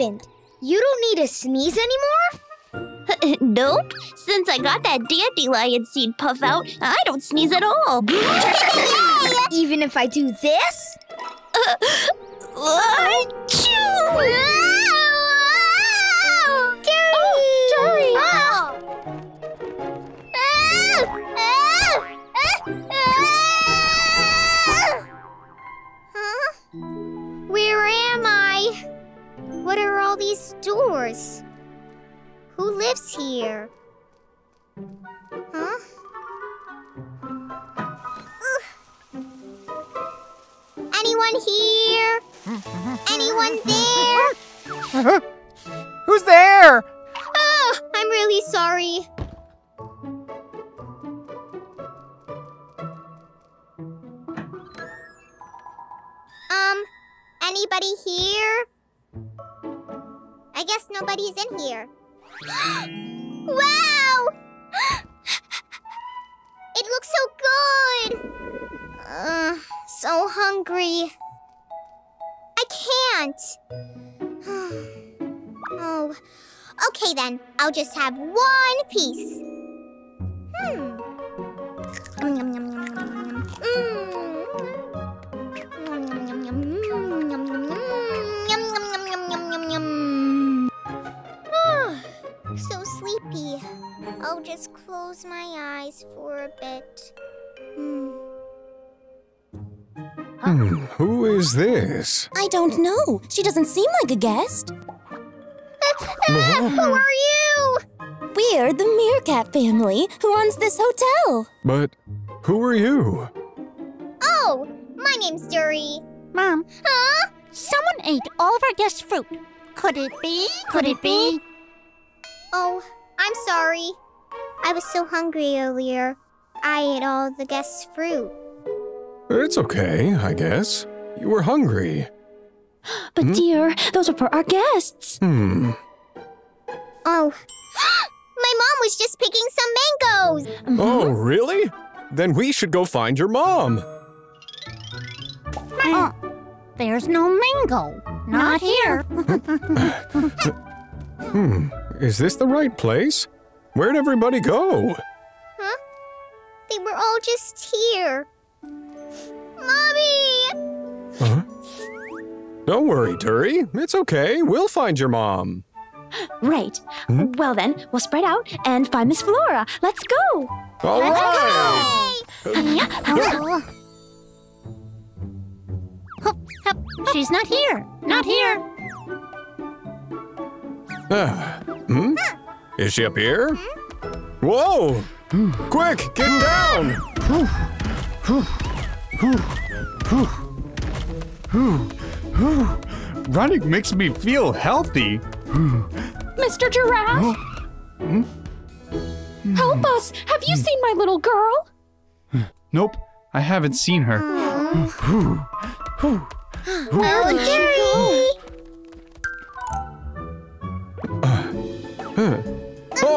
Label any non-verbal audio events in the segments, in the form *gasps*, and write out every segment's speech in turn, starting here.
elephant. You don't need to sneeze anymore? *laughs* nope. Since I got that dandelion seed puff out, I don't sneeze at all. *laughs* Even if I do this? *laughs* Jerry! What are all these doors? Who lives here? Huh? Ugh. Anyone here? Anyone there? *laughs* Who's there? Oh, I'm really sorry. Um, anybody here? I guess nobody's in here. *gasps* wow! *gasps* it looks so good! Uh, so hungry. I can't. *sighs* oh, okay then. I'll just have one piece. Hmm. Just close my eyes for a bit. Hmm. Hmm, who is this? I don't know. She doesn't seem like a guest. *laughs* Who are you? We're the Meerkat family who runs this hotel. But who are you? Oh, my name's Dury. Mom, Huh? someone ate all of our guests' fruit. Could it be? Could it be? Oh, I'm sorry. I was so hungry earlier. I ate all the guests' fruit. It's okay, I guess. You were hungry. *gasps* But dear, those are for our guests. Hmm. Oh. *gasps* My mom was just picking some mangoes. Oh, really? Then we should go find your mom. Oh, there's no mango. Not here. *laughs* *laughs* Hmm. Is this the right place? Where'd everybody go? Huh? They were all just here. Mommy! Huh? Don't worry, Dury. It's okay. We'll find your mom. Right. Well then, we'll spread out and find Miss Flora. Let's go. All right. Oh. Hup, hup. She's not here. Not here. Ah, hmm? Is she up here? Whoa! Quick, get down! Running makes me feel healthy. Mr. Giraffe? Help us! Have you seen my little girl? Nope, I haven't seen her. Where did she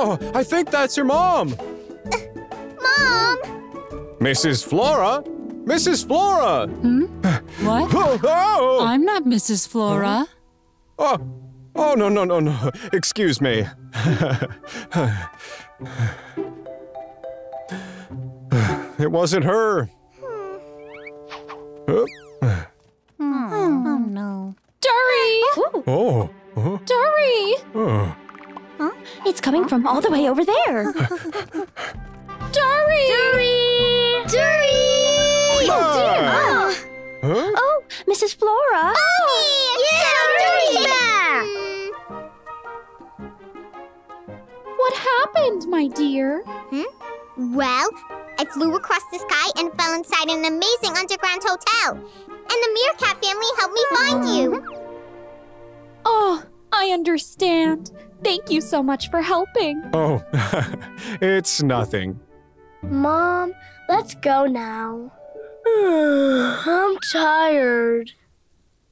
Oh, I think that's your mom! Mom! Mrs. Flora! Mrs. Flora! Hmm? What? *laughs* Oh, oh! I'm not Mrs. Flora. oh, oh, no, no, no, no. Excuse me. *sighs* it wasn't her. Oh, Oh, no. Dury! oh, oh, Dury! oh. It's coming from all the way over there. Dury! Dury! Ah! Huh? Oh, Mrs. Flora. Oh, Yeah, Dury's back! What happened, my dear? Hmm? Well, I flew across the sky and fell inside an amazing underground hotel. And the Meerkat family helped me find you. Oh, I understand. Thank you so much for helping. Oh, *laughs* it's nothing. Mom, let's go now. *sighs* I'm tired.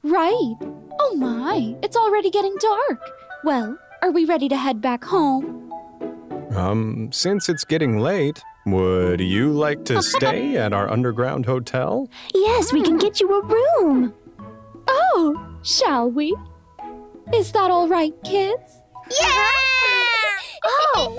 Right. Oh my, it's already getting dark. Well, are we ready to head back home? Um, since it's getting late, would you like to *laughs* stay at our underground hotel? Yes, we can get you a room. Oh, shall we? Is that all right, kids? Yeah! Uh-huh. Oh!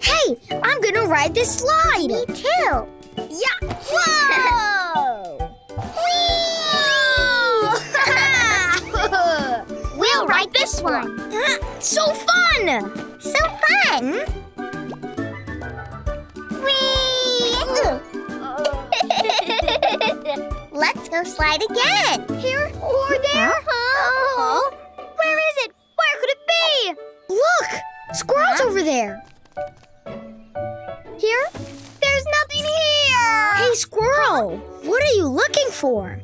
hey, I'm gonna ride this slide. Me too. Yeah. Whoa! Whee! *laughs* we'll ride this one. *laughs* So fun! So fun! *laughs* Let's go slide again. Here or there? Huh? Where is it? Where could it be? Look! Squirrel's over there. Here? There's nothing here. Hey, squirrel! What are you looking for?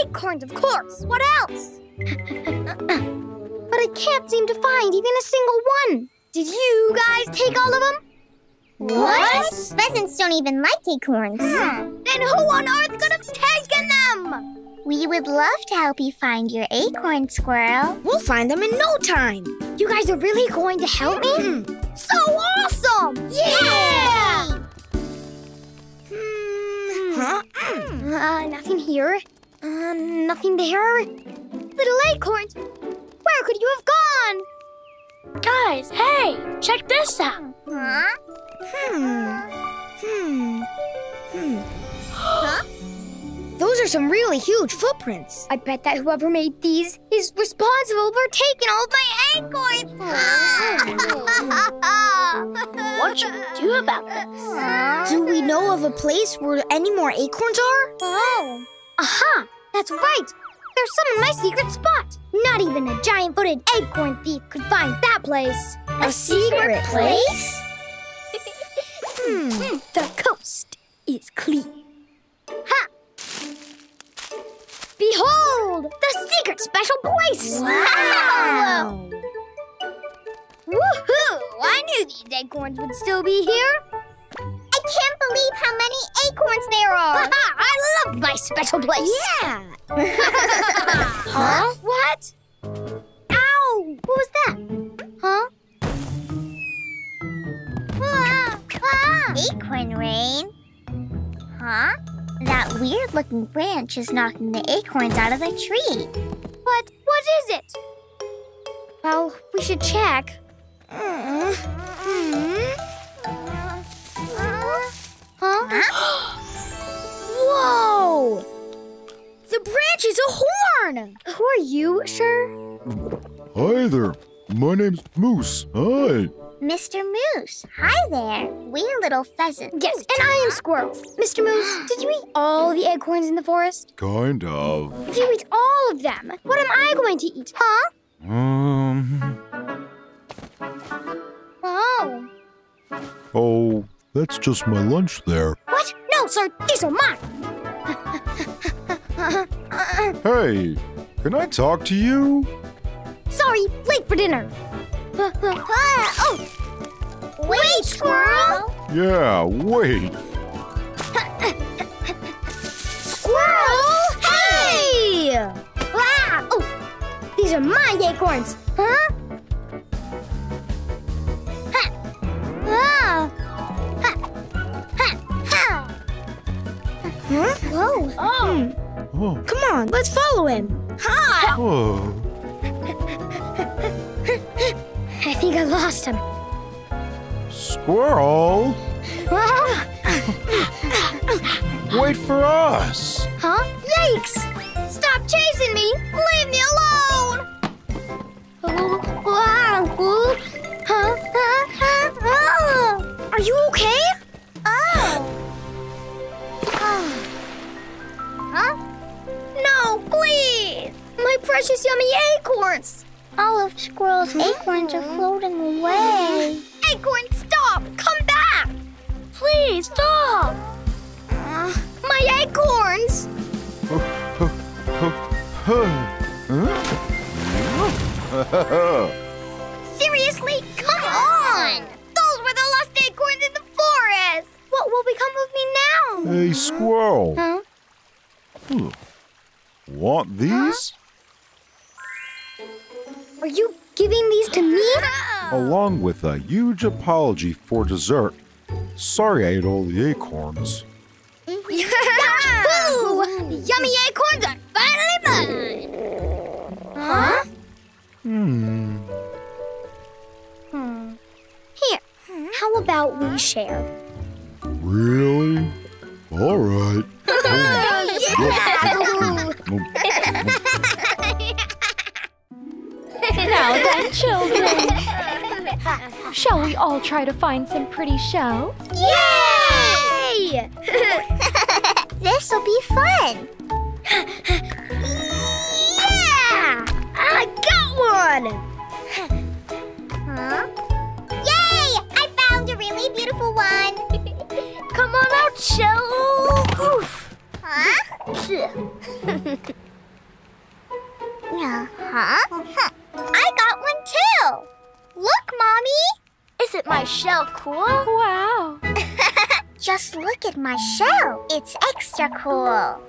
Acorns, of course. What else? Don't even like acorns. Then who on earth could have taken them? We would love to help you find your acorn, Squirrel. We'll find them in no time. You guys are really going to help me? So awesome! Yeah! Huh? Uh, nothing here. Uh, nothing there. Little acorns, where could you have gone? Guys, hey, check this out. Huh? Hmm. Hmm. Hmm. huh? Those are some really huge footprints. I bet that whoever made these is responsible for taking all of my acorns. *laughs* What should we do about this? *laughs* Do we know of a place where any more acorns are? Oh. Aha! That's right! There's some in my secret spot. Not even a giant-footed acorn thief could find that place. A secret place? Hmm. The coast is clear. Ha! Behold! The secret special place! Wow! Woohoo! I knew these acorns would still be here. I can't believe how many acorns there are. I love my special place. Yeah. *laughs* *laughs* huh? What? Acorn rain. Huh? That weird looking branch is knocking the acorns out of the tree. But what is it? Well, we should check. Hmm. Huh? *gasps* Whoa! The branch is a horn! Who are you, sir? Hi there. My name's Moose. Hi. Mr. Moose, hi there. We're little pheasants. Yes, and I am Squirrel. Mr. Moose, did you eat all the acorns in the forest? Kind of. If you eat all of them, what am I going to eat, huh? Um. Oh. Oh, that's just my lunch there. What? No, sir, these are mine. Hey, can I talk to you? Sorry, late for dinner. *laughs* oh. Wait, squirrel. Yeah, wait. Squirrel. Hey! Ah! Oh, these are my acorns, huh? Ha! Ah! Ha! Ha! Ha! Huh? Whoa. Oh! Oh. Come on, let's follow him. Ha! oh. Think I lost him. Squirrel, wait for us. Huh? Yikes! Stop chasing me! Leave me alone! Oh. Oh. Oh. Are you okay? Oh. oh. huh? No, please! My precious yummy acorns! All of Squirrel's acorns are floating away. Acorn, stop! Come back! Please, stop! Uh, my acorns! Seriously? Come on! Those were the lost acorns in the forest! What will become of me now? hey, squirrel. Huh? Hmm. Want these? Are you giving these to me? along with a huge apology for dessert. Sorry I ate all the acorns. Yahoo! Yummy acorns are finally mine! Huh? Hmm. Here, how about we share? Really? All right. *laughs* *laughs* Now then, children. *laughs* Shall we all try to find some pretty shells? Yay! *laughs* This'll be fun. Cool? Wow. *laughs* Just look at my shell. It's extra cool.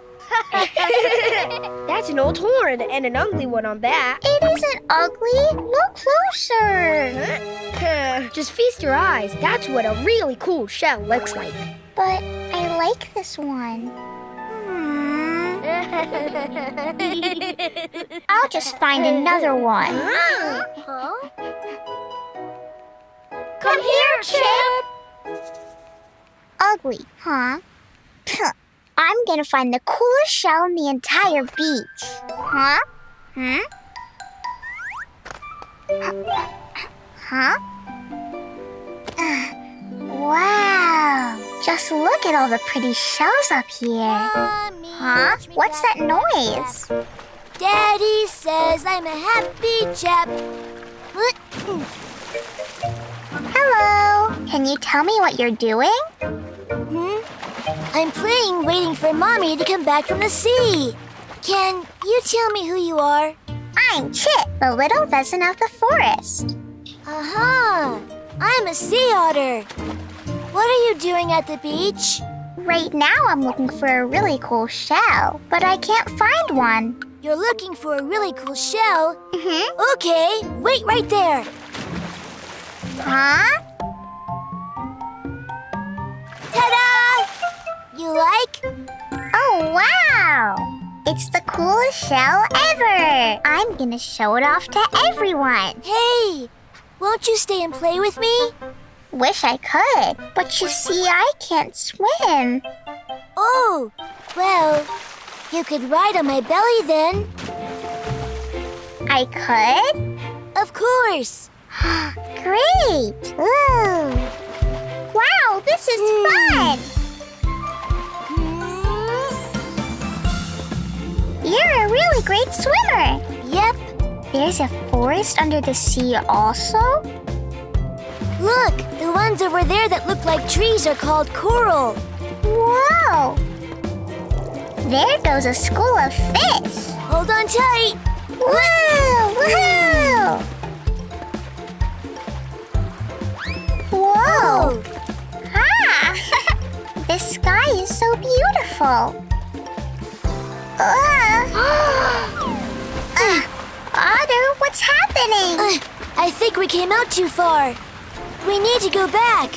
*laughs* That's an old horn and an ugly one on that. It isn't ugly. Look closer. Just feast your eyes. That's what a really cool shell looks like. But I like this one. Hmm. *laughs* I'll just find another one. Huh? Come here, Chip. Ugly, huh? I'm gonna find the coolest shell in the entire beach. Huh? Hmm? Huh? Uh, *sighs* wow! Just look at all the pretty shells up here. Huh? What's that noise? Daddy says I'm a happy chap. *clears throat* Hello. Can you tell me what you're doing? Hmm? I'm playing waiting for Mommy to come back from the sea. Can you tell me who you are? I'm Chip, the little pheasant of the forest. Aha! I'm a sea otter. What are you doing at the beach? Right now, I'm looking for a really cool shell, but I can't find one. You're looking for a really cool shell? Mm-hmm. Okay, wait right there. Huh? Ta-da! You like? Oh, wow! It's the coolest shell ever! I'm gonna show it off to everyone. Hey, won't you stay and play with me? Wish I could, but you see, I can't swim. Oh, well, you could ride on my belly then. I could? Of course. *gasps* Great! Ooh. Wow, this is fun! You're a really great swimmer. Yep. There's a forest under the sea also? Look, the ones over there that look like trees are called coral. Whoa! There goes a school of fish. Hold on tight. Whoa! Woohoo! *laughs* Whoa! Ah! The sky is so beautiful. *gasps* Ah! Ah, Otter, what's happening? Uh, I think we came out too far. We need to go back.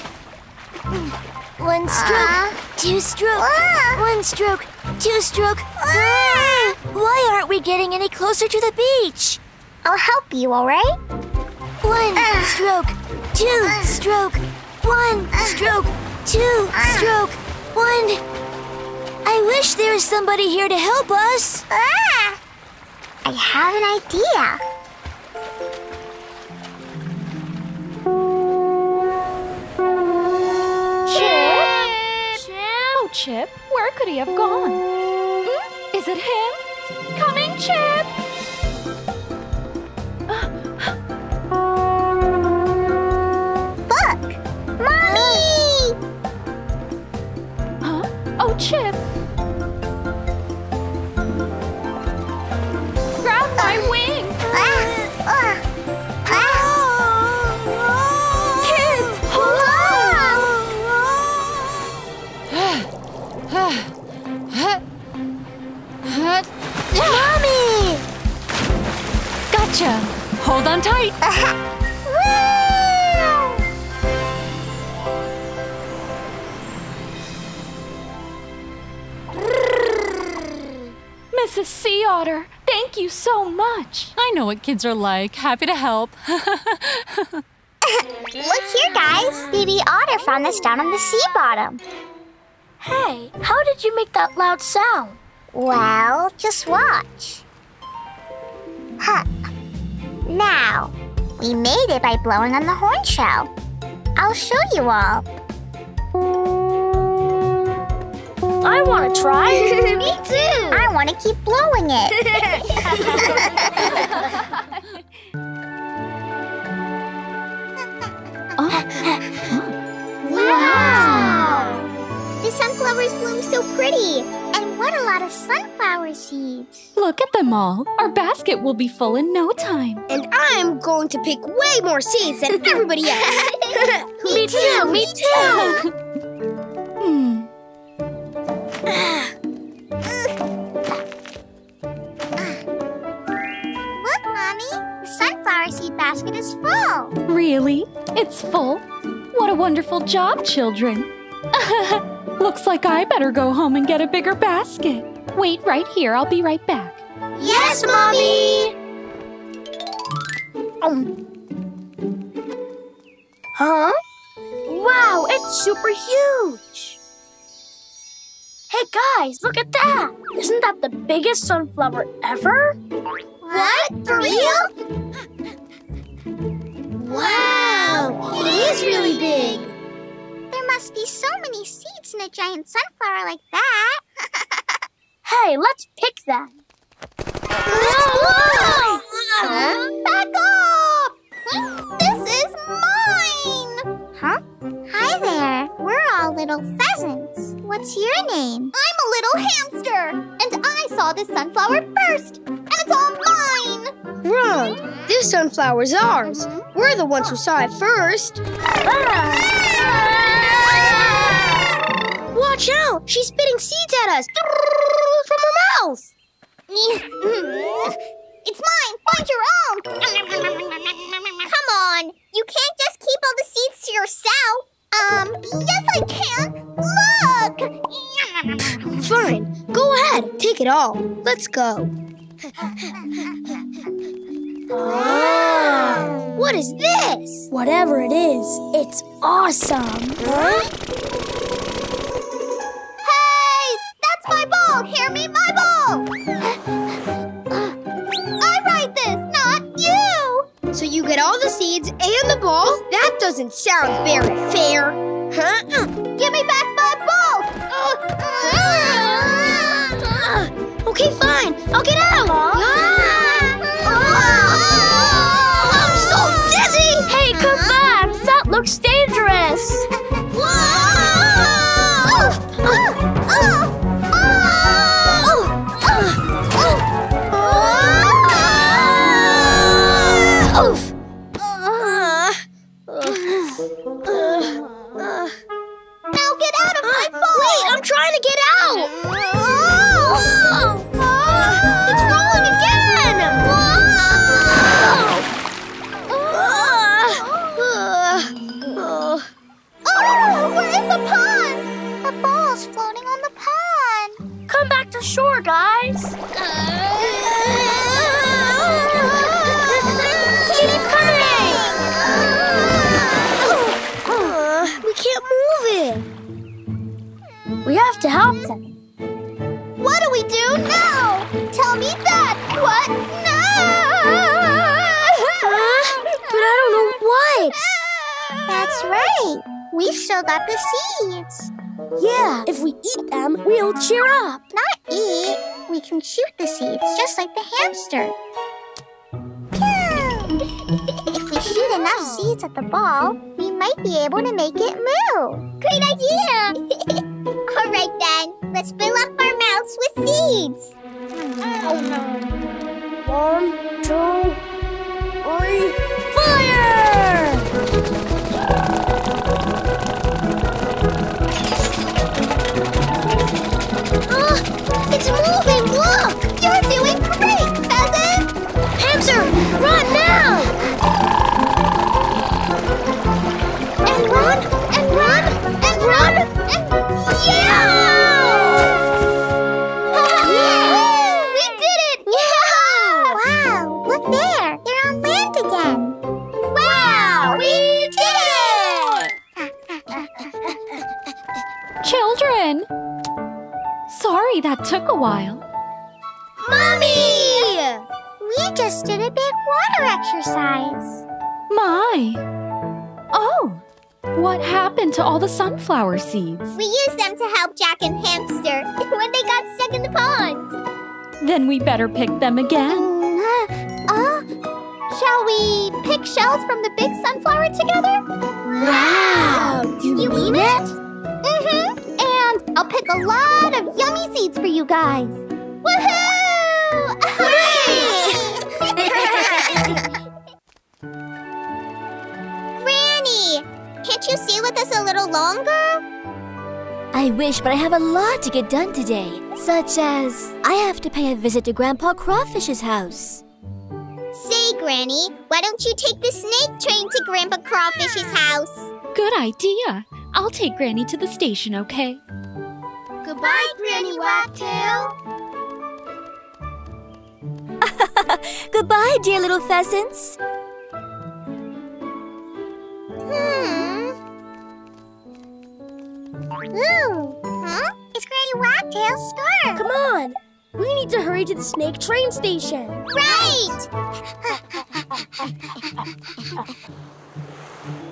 One stroke, Ah. two stroke, Ah. one stroke, two stroke. Ah. Why aren't we getting any closer to the beach? I'll help you, all right? One stroke, two stroke, one stroke, two stroke, one. I wish there was somebody here to help us. Ah! I have an idea. Chip? Oh, Chip, where could he have gone? Hmm? Is it him? Coming, Chip! Chip! Know what kids are like. Happy to help. *laughs* Look here, guys. Baby otter found this down on the sea bottom. Hey, how did you make that loud sound? Well, just watch. Huh. Now, we made it by blowing on the horn shell. I'll show you all. I want to try. *laughs* Me too. I want to keep blowing it. *laughs* *laughs* wow! The sunflowers bloom so pretty. And what a lot of sunflower seeds. Look at them all. Our basket will be full in no time. And I'm going to pick way more seeds than everybody else. me too, me too. Hmm. Basket is full. Really? It's full? What a wonderful job, children. *laughs* Looks like I better go home and get a bigger basket. Wait right here. I'll be right back. yes, Mommy! Huh? Wow, it's super huge. Hey guys, look at that. Isn't that the biggest sunflower ever? What? For real? Wow! It is really big. There must be so many seeds in a giant sunflower like that. *laughs* Hey, let's pick them. Back off! This is mine! Huh? Hi there. We're all little pheasants. What's your name? I'm a little hamster, and I saw this sunflower first, and it's all mine! Wrong. This sunflower's ours. We're the ones who saw it first. Watch out! She's spitting seeds at us from her mouth. It's mine! Find your own! Come on! You can't just keep all the seeds to yourself! Um, yes I can! Look! Fine. Go ahead. Take it all. Let's go. What is this? Whatever it is, it's awesome. Hey! That's my ball! Hear me, my ball! I write this, not you! So you get all the seeds and the ball? That doesn't sound very fair. Huh? Give me back my ball! Uh, uh, uh, okay, fine. I'll get out. Help them. What do we do now? Tell me that! What? No! But I don't know what. That's right. We've still got the seeds. Yeah, if we eat them, we'll cheer up. Not eat. We can shoot the seeds, just like the hamster. if we shoot enough seeds at the ball, we might be able to make it move. Great idea! *laughs* Right, then. Let's fill up our mouths with seeds. Oh, no. One, two, three, fire! Them to help Jack and Hamster *laughs* when they got stuck in the pond. Then we better pick them again. Uh, shall we pick shells from the big sunflower together? Wow! Do You, mean it? Mm-hmm. And I'll pick a lot of yummy seeds for you guys. Woohoo! *laughs* *laughs* Granny, can't you stay with us a little longer? I wish, but I have a lot to get done today. Such as, I have to pay a visit to Grandpa Crawfish's house. Say, Granny, why don't you take the snake train to Grandpa Crawfish's house? Good idea. I'll take Granny to the station, okay? Goodbye, Granny Wagtail. *laughs* Goodbye, dear little pheasants. Wagtail's. Come on. We need to hurry to the snake train station. Right!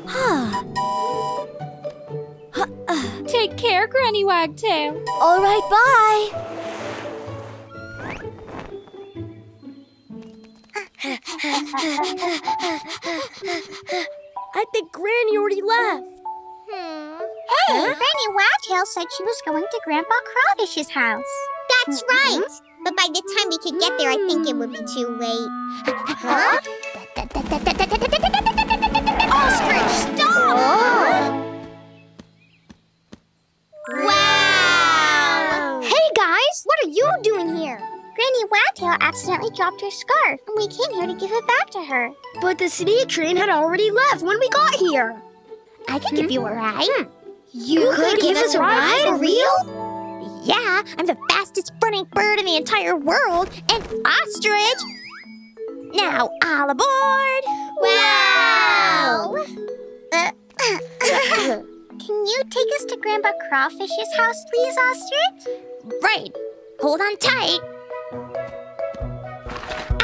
*sighs* Take care, Granny Wagtail. All right, bye. I think Granny already left. Hmm. Hey, Granny Wagtail said she was going to Grandpa Crawfish's house. That's mm-hmm. right. But by the time we could get there, I think it would be too late. Huh? Ostrich, stop! Wow! Hey, guys, what are you doing here? Granny Wagtail accidentally dropped her scarf, and we came here to give it back to her. But the snake train had already left when we got here. I could give hmm? you a ride. Hmm. You, could, give, us a ride? For real? Yeah, I'm the fastest running bird in the entire world, an ostrich. Now, all aboard! Wow! Uh, *laughs* Can you take us to Grandpa Crawfish's house, please, Ostrich? Right. Hold on tight.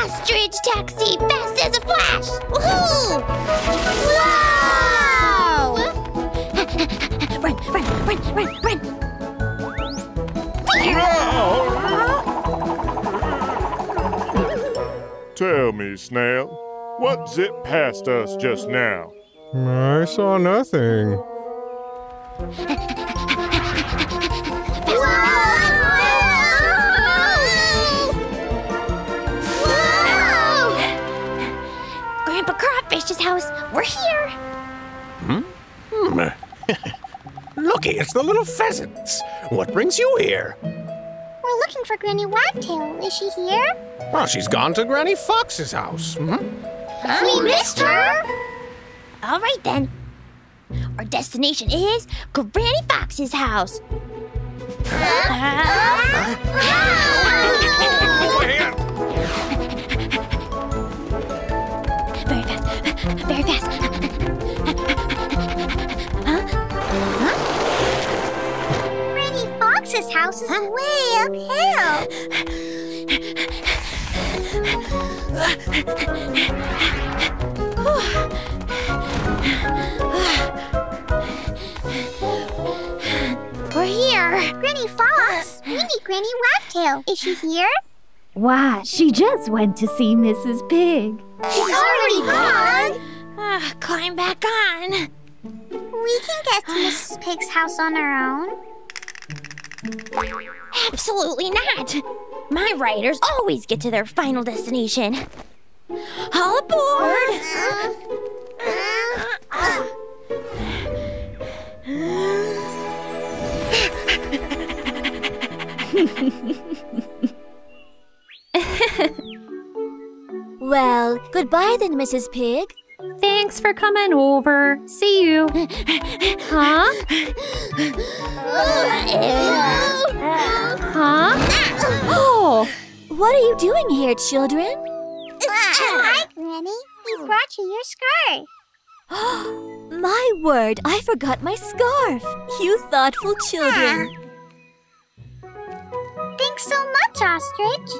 Ostrich taxi, fast as a flash! Woohoo! Wow! *laughs* run, run, run, run, run! Tell me, Snail, what zipped past us just now? I saw nothing. Grandpa Crawfish's house. We're here. Hmm. *laughs* Looky, it's the little pheasants. What brings you here? We're looking for Granny Wagtail. Is she here? Well, she's gone to Granny Fox's house. Hmm? We missed her. All right then. Our destination is Granny Fox's house. Very fast. Very fast. Huh? Huh? Granny Fox's house is way We're here. Granny Fox. We need Granny Wagtail. Is she here? Why, she just went to see Mrs. Pig. She's already gone. Ah, climb back on. We can get to Mrs. Pig's house on our own. Absolutely not. My riders always get to their final destination. All aboard! well, goodbye then, Mrs. Pig. Thanks for coming over. See you. huh? Huh? Oh, What are you doing here, children? Hi, Granny. We brought you your scarf. *gasps* My word, I forgot my scarf. You thoughtful children. Thanks so much, Ostrich.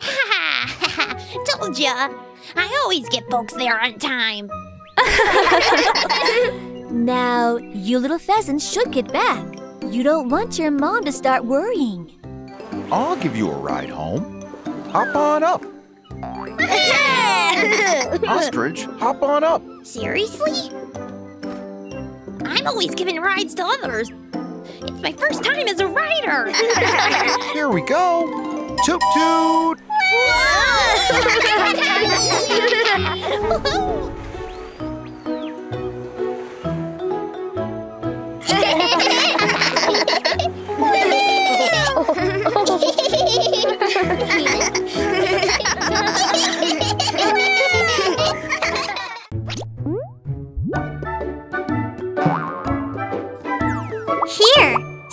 Ha *laughs* Told ya. I always get folks there on time. *laughs* Now, you little pheasants should get back. You don't want your mom to start worrying. I'll give you a ride home. Hop on up. Ostrich, hop on up. Seriously? I'm always giving rides to others. It's my first time as a rider. *laughs* Here we go. Toot toot. *laughs* *laughs*